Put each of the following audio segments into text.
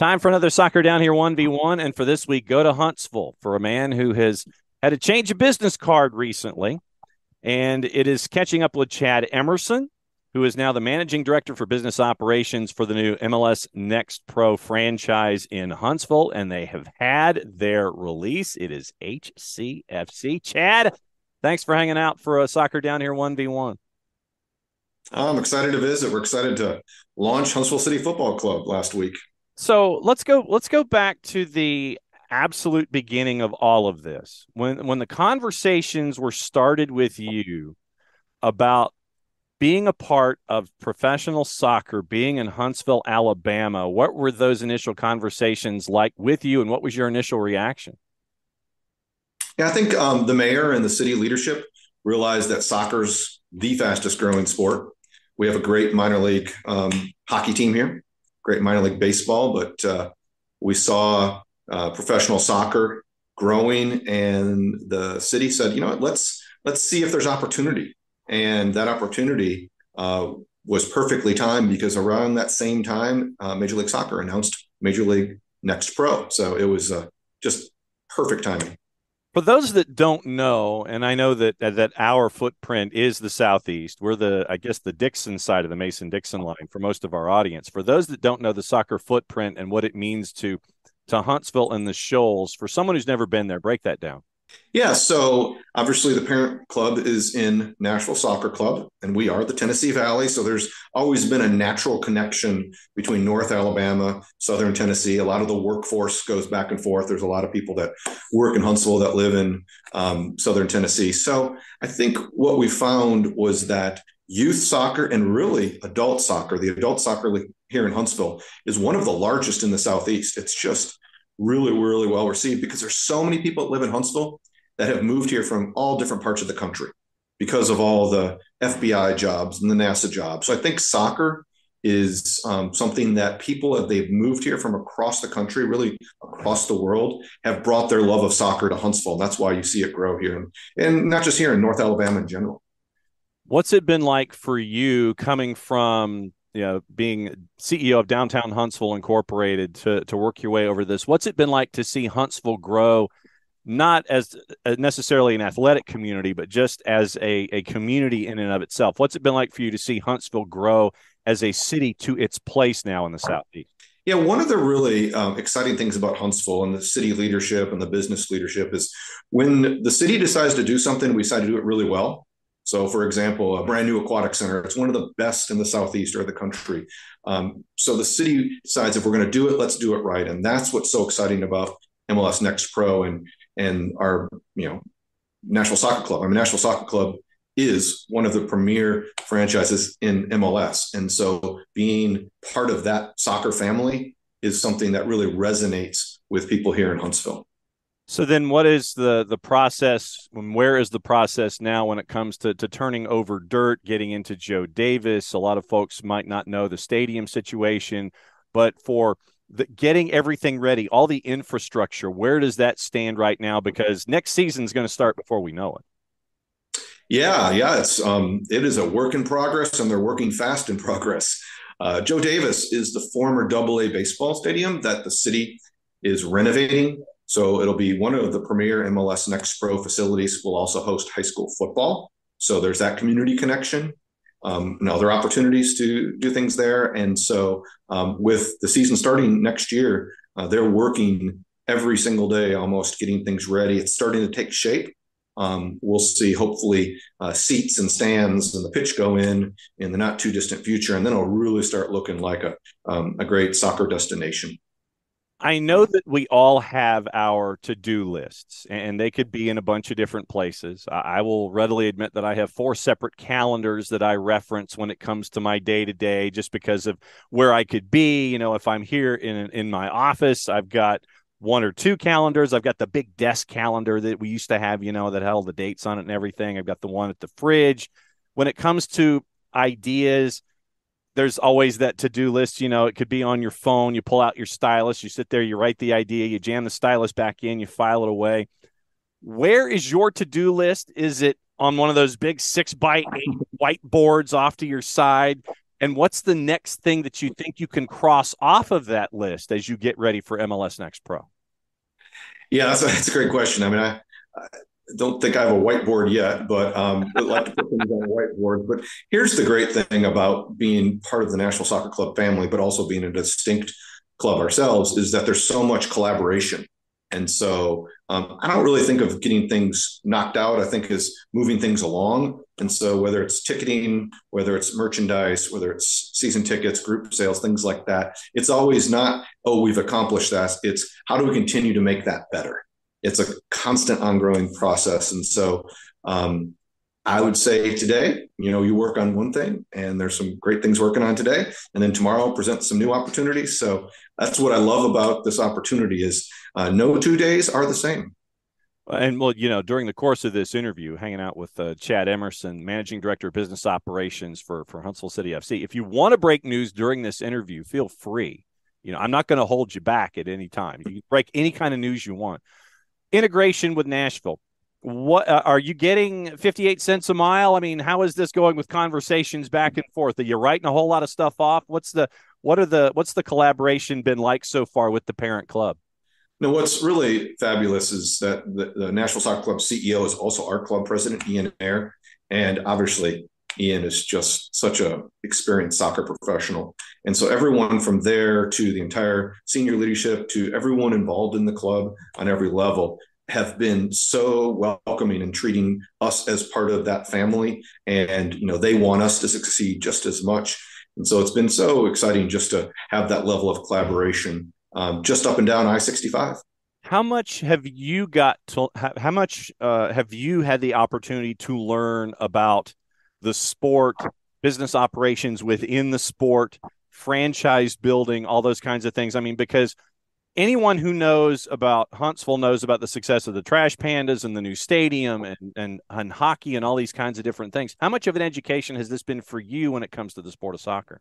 Time for another soccer down here 1v1. And for this week, go to Huntsville for a man who has had a change of business card recently. And it is catching up with Chad Emerson, who is now the managing director for business operations for the new MLS Next Pro franchise in Huntsville. And they have had their release. It is HCFC. Chad, thanks for hanging out for a soccer down here 1v1. I'm excited to visit. We're excited to launch Huntsville City Football Club last week. So let's go. Let's go back to the absolute beginning of all of this. When when the conversations were started with you about being a part of professional soccer, being in Huntsville, Alabama, what were those initial conversations like with you, and what was your initial reaction? Yeah, I think um, the mayor and the city leadership realized that soccer's the fastest growing sport. We have a great minor league um, hockey team here great minor league baseball, but uh, we saw uh, professional soccer growing, and the city said, you know what, let's let's see if there's opportunity, and that opportunity uh, was perfectly timed because around that same time, uh, Major League Soccer announced Major League Next Pro, so it was uh, just perfect timing. For those that don't know, and I know that that our footprint is the southeast. We're the, I guess, the Dixon side of the Mason Dixon line for most of our audience. For those that don't know the soccer footprint and what it means to to Huntsville and the Shoals, for someone who's never been there, break that down. Yeah, so obviously the parent club is in Nashville Soccer Club, and we are the Tennessee Valley. So there's always been a natural connection between North Alabama, Southern Tennessee. A lot of the workforce goes back and forth. There's a lot of people that work in Huntsville that live in um, Southern Tennessee. So I think what we found was that youth soccer and really adult soccer, the adult soccer league here in Huntsville, is one of the largest in the Southeast. It's just really, really well received because there's so many people that live in Huntsville that have moved here from all different parts of the country because of all the FBI jobs and the NASA jobs. So I think soccer is um, something that people that they've moved here from across the country, really across the world, have brought their love of soccer to Huntsville. And that's why you see it grow here, and not just here in North Alabama in general. What's it been like for you coming from you know being CEO of Downtown Huntsville Incorporated to to work your way over this. What's it been like to see Huntsville grow, not as necessarily an athletic community, but just as a a community in and of itself? What's it been like for you to see Huntsville grow as a city to its place now in the southeast? Yeah, one of the really um, exciting things about Huntsville and the city leadership and the business leadership is when the city decides to do something, we decide to do it really well. So, for example, a brand new aquatic center, it's one of the best in the southeast or the country. Um, so the city decides if we're going to do it, let's do it right, and that's what's so exciting about MLS Next Pro and and our you know Nashville Soccer Club. I mean, Nashville Soccer Club is one of the premier franchises in MLS, and so being part of that soccer family is something that really resonates with people here in Huntsville. So then, what is the the process? Where is the process now when it comes to to turning over dirt, getting into Joe Davis? A lot of folks might not know the stadium situation, but for the, getting everything ready, all the infrastructure, where does that stand right now? Because next season is going to start before we know it. Yeah, yeah, it's um, it is a work in progress, and they're working fast in progress. Uh, Joe Davis is the former Double A baseball stadium that the city is renovating so it'll be one of the premier MLS Next Pro facilities. Will also host high school football. So there's that community connection um, and other opportunities to do things there. And so um, with the season starting next year, uh, they're working every single day, almost getting things ready. It's starting to take shape. Um, we'll see hopefully uh, seats and stands and the pitch go in in the not too distant future, and then it'll really start looking like a um, a great soccer destination. I know that we all have our to do lists, and they could be in a bunch of different places. I will readily admit that I have four separate calendars that I reference when it comes to my day to day, just because of where I could be. You know, if I'm here in in my office, I've got one or two calendars. I've got the big desk calendar that we used to have, you know, that had all the dates on it and everything. I've got the one at the fridge. When it comes to ideas, there's always that to-do list you know it could be on your phone you pull out your stylus you sit there you write the idea you jam the stylus back in you file it away where is your to-do list is it on one of those big six by eight whiteboards off to your side And what's the next thing that you think you can cross off of that list as you get ready for MLS Next Pro? Yeah, that's a, that's a great question. I mean, I, I don't think I have a whiteboard yet, but um, would like to put things on a whiteboard. But here's the great thing about being part of the Nashville Soccer Club family, but also being a distinct club ourselves, is that there's so much collaboration. And so um, I don't really think of getting things knocked out. I think is moving things along. And so whether it's ticketing, whether it's merchandise, whether it's season tickets, group sales, things like that, it's always not, oh, we've accomplished that. It's how do we continue to make that better? It's a constant ongoing process. And so um, I would say today, you know, you work on one thing and there's some great things working on today. And then tomorrow present some new opportunities. So that's what I love about this opportunity is uh, no two days are the same. And well, you know, during the course of this interview, hanging out with uh, Chad Emerson, managing director of business operations for for Huntsville City FC. If you want to break news during this interview, feel free. You know, I'm not going to hold you back at any time. You can break any kind of news you want. Integration with Nashville. What uh, are you getting 58 cents a mile? I mean, how is this going with conversations back and forth? Are you writing a whole lot of stuff off? What's the what are the what's the collaboration been like so far with the parent club? No, what's really fabulous is that the, the, Nashville Soccer Club CEO is also our club president, Ian Ayre. And obviously, Ian is just such a experienced soccer professional. And so everyone from there to the entire senior leadership to everyone involved in the club on every level have been so welcoming and treating us as part of that family. And, you know, they want us to succeed just as much. And so it's been so exciting just to have that level of collaboration um, just up and down I 65. How much have you got to, how much uh, have you had the opportunity to learn about the sport, business operations within the sport, franchise building, all those kinds of things? I mean, because anyone who knows about Huntsville knows about the success of the Trash Pandas and the new stadium and, and, and hockey and all these kinds of different things. How much of an education has this been for you when it comes to the sport of soccer?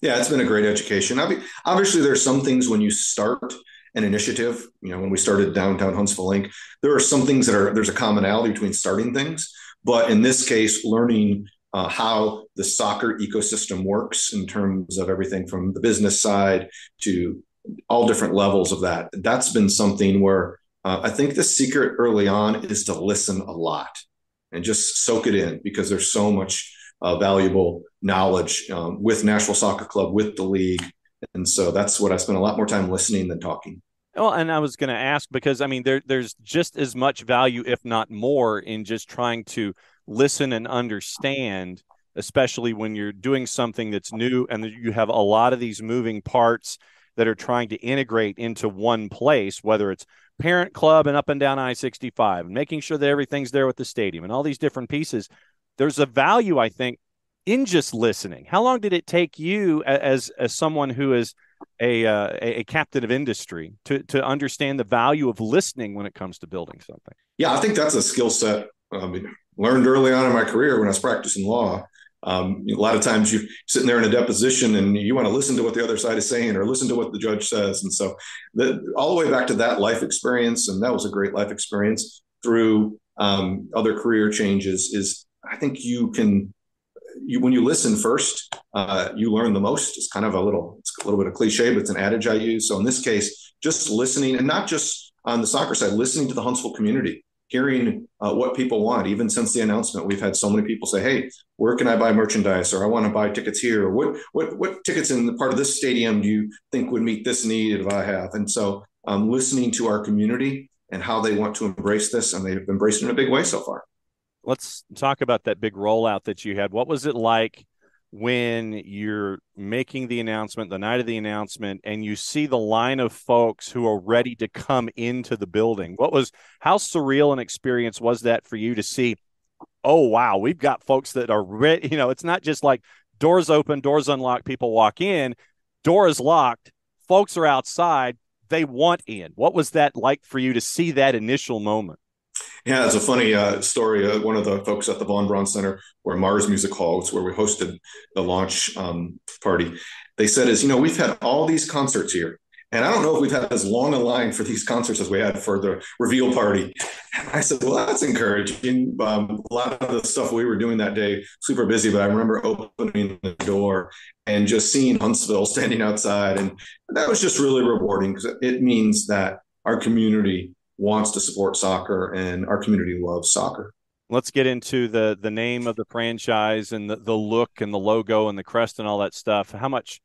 Yeah, it's been a great education. Obviously, there's some things when you start an initiative. You know, when we started Downtown Huntsville Inc., there are some things that are there's a commonality between starting things, but in this case, learning uh, how the soccer ecosystem works in terms of everything from the business side to all different levels of that. That's been something where uh, I think the secret early on is to listen a lot and just soak it in because there's so much uh, valuable knowledge um, with Nashville Soccer Club, with the league. And so that's what I spent a lot more time listening than talking. Well, and I was going to ask because I mean, there, there's just as much value, if not more, in just trying to listen and understand, especially when you're doing something that's new and you have a lot of these moving parts that are trying to integrate into one place, whether it's parent club and up and down I 65, and making sure that everything's there with the stadium and all these different pieces there's a value I think in just listening. How long did it take you as as someone who is a uh, a captain of industry to to understand the value of listening when it comes to building something? Yeah, I think that's a skill set mean, learned early on in my career when I was practicing law. Um, a lot of times you're sitting there in a deposition and you want to listen to what the other side is saying or listen to what the judge says. And so the, all the way back to that life experience, and that was a great life experience through um, other career changes is I think you can you, when you listen first, uh, you learn the most. It's kind of a little, it's a little bit of cliche, but it's an adage I use. So in this case, just listening, and not just on the soccer side, listening to the Huntsville community, hearing uh, what people want. Even since the announcement, we've had so many people say, "Hey, where can I buy merchandise?" or "I want to buy tickets here." Or, what what what tickets in the part of this stadium do you think would meet this need if I have? And so, um, listening to our community and how they want to embrace this, and they've embraced it in a big way so far let's talk about that big rollout that you had. What was it like when you're making the announcement, the night of the announcement, and you see the line of folks who are ready to come into the building? What was how surreal an experience was that for you to see? Oh wow, we've got folks that are ready. You know, it's not just like doors open, doors unlocked, people walk in, door is locked, folks are outside, they want in. What was that like for you to see that initial moment? Yeah, it's a funny uh, story. Uh, one of the folks at the Von Braun Center, where Mars Music Hall, it's where we hosted the launch um, party, they said is, you know, we've had all these concerts here, And I don't know if we've had as long a line for these concerts as we had for the reveal party. And I said, well, that's encouraging. Um, a lot of the stuff we were doing that day, super busy, but I remember opening the door and just seeing Huntsville standing outside. And that was just really rewarding because it means that our community wants to support soccer and our community loves soccer. Let's get into the the name of the franchise and the, the look and the logo and the crest and all that stuff. How much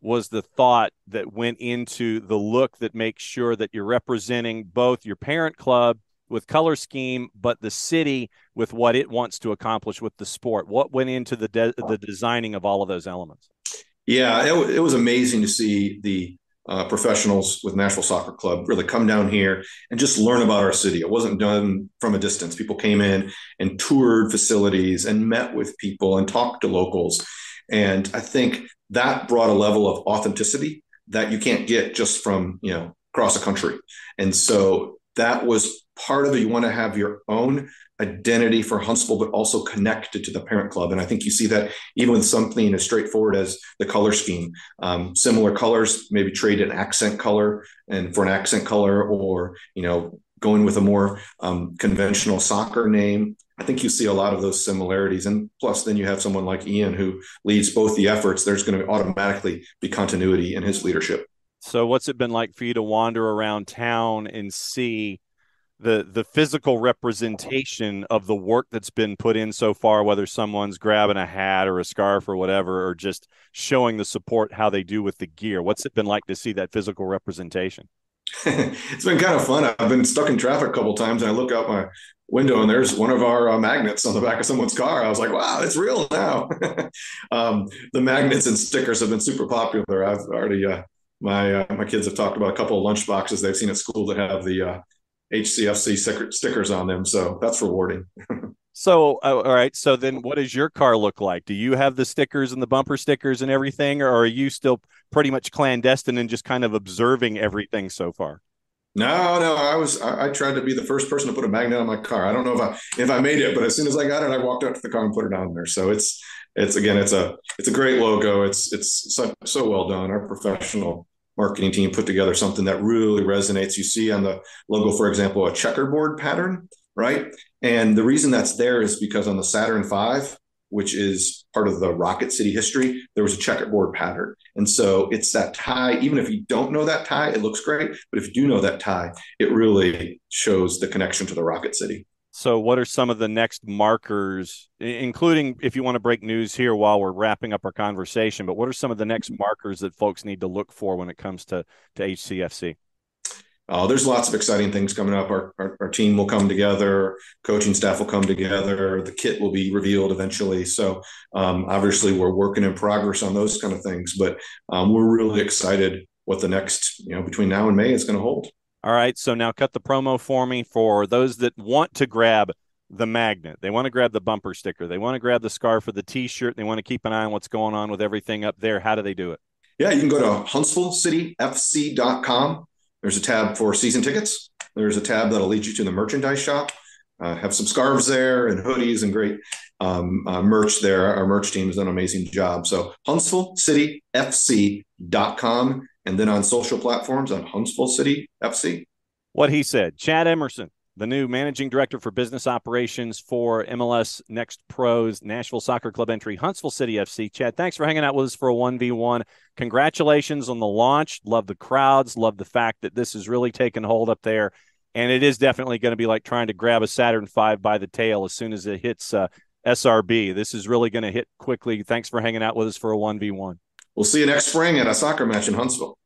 was the thought that went into the look that makes sure that you're representing both your parent club with color scheme, but the city with what it wants to accomplish with the sport. What went into the de- the designing of all of those elements? Yeah, it, it was amazing to see the uh, professionals with Nashville Soccer Club really come down here and just learn about our city. It wasn't done from a distance. People came in and toured facilities and met with people and talked to locals. And I think that brought a level of authenticity that you can't get just from you know across the country and so that was part of it you want to have your own identity for huntsville but also connected to the parent club and i think you see that even with something as straightforward as the color scheme um, similar colors maybe trade an accent color and for an accent color or you know going with a more um, conventional soccer name I think you see a lot of those similarities. And plus, then you have someone like Ian who leads both the efforts. There's going to automatically be continuity in his leadership. So, what's it been like for you to wander around town and see the the physical representation of the work that's been put in so far? Whether someone's grabbing a hat or a scarf or whatever, or just showing the support how they do with the gear. What's it been like to see that physical representation? it's been kind of fun. I've been stuck in traffic a couple times, and I look out my window and there's one of our uh, magnets on the back of someone's car. I was like, wow, it's real now. um, the magnets and stickers have been super popular. I've already, uh, my uh, my kids have talked about a couple of lunch boxes they've seen at school that have the HCFC stickers on them. So that's rewarding. so, uh, all right. So then what does your car look like? Do you have the stickers and the bumper stickers and everything, or are you still pretty much clandestine and just kind of observing everything so far? No, no, I was I, I, tried to be the first person to put a magnet on my car. I don't know if I if I made it, but as soon as I got it, I walked out to the car and put it on there. So it's it's again, it's a it's a great logo. It's it's so, so well done. Our professional marketing team put together something that really resonates. You see on the logo, for example, a checkerboard pattern, right? And the reason that's there is because on the Saturn V, which is part of the Rocket City history, there was a checkerboard pattern. And so it's that tie. Even if you don't know that tie, it looks great. But if you do know that tie, it really shows the connection to the Rocket City. So, what are some of the next markers, including if you want to break news here while we're wrapping up our conversation? But what are some of the next markers that folks need to look for when it comes to, to HCFC? Uh, there's lots of exciting things coming up. Our, our, our, team will come together, coaching staff will come together, the kit will be revealed eventually. So, um, obviously, we're working in progress on those kind of things, but um, we're really excited what the next, you know, between now and May is going to hold. All right. So, now cut the promo for me for those that want to grab the magnet. They want to grab the bumper sticker. They want to grab the scarf or the t shirt. They want to keep an eye on what's going on with everything up there. How do they do it? Yeah, you can go to huntsvillecityfc.com there's a tab for season tickets. There's a tab that'll lead you to the merchandise shop. Uh, have some scarves there and hoodies and great um, uh, merch there. Our merch team has done an amazing job. So HuntsvilleCityFC.com and then on social platforms on Huntsville City FC. What he said, Chad Emerson, the new managing director for business operations for MLS Next Pros Nashville Soccer Club entry, Huntsville City FC. Chad, thanks for hanging out with us for a 1v1. Congratulations on the launch. Love the crowds. Love the fact that this has really taken hold up there. And it is definitely going to be like trying to grab a Saturn V by the tail as soon as it hits uh, SRB. This is really going to hit quickly. Thanks for hanging out with us for a 1v1. We'll see you next spring at a soccer match in Huntsville.